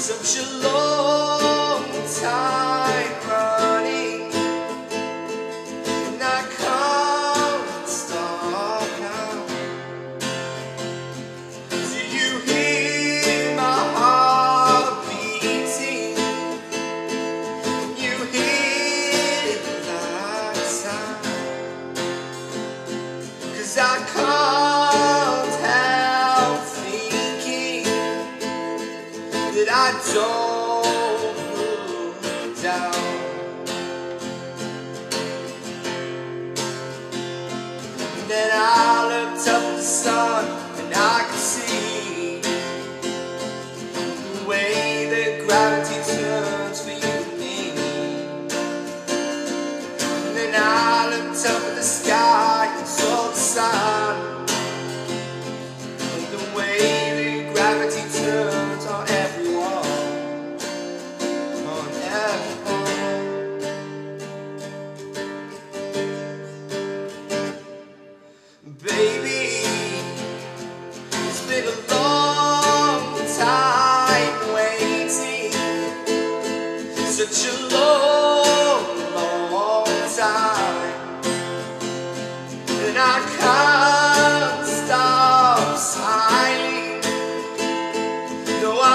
such a long time running And I can't stop now Do you hear my heart beating? Can You hear that sound? Cause I can't my joy.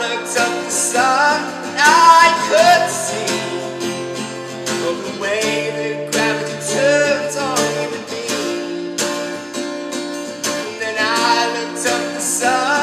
looked up the sun and I could see. From the way that gravity turns on human beings And then I looked up the sun.